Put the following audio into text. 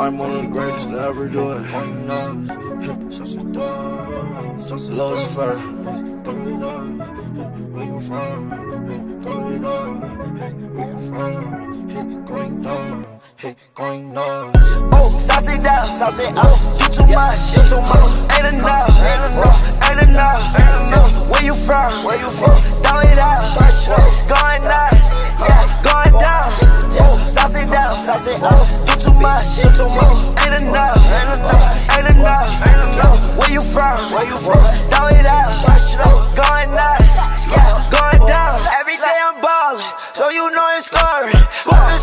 I'm one of the greatest to ever do it. Lowe's fur. Where you from? Throw it up. Where you from? Going down. Going. Oh, sauce it down, sauce it. You too much, you too much. Ain't enough, ain't enough, ain't enough. Where you from? Where you from? Throw it out, going it sauce it oh, up. You too much, you too much. Ain't enough, ain't enough, ain't enough, ain't enough. Where you from? Where you from? Throw it out, going nuts, yeah, going down. Every day I'm ballin', so you know it's scoring. Moving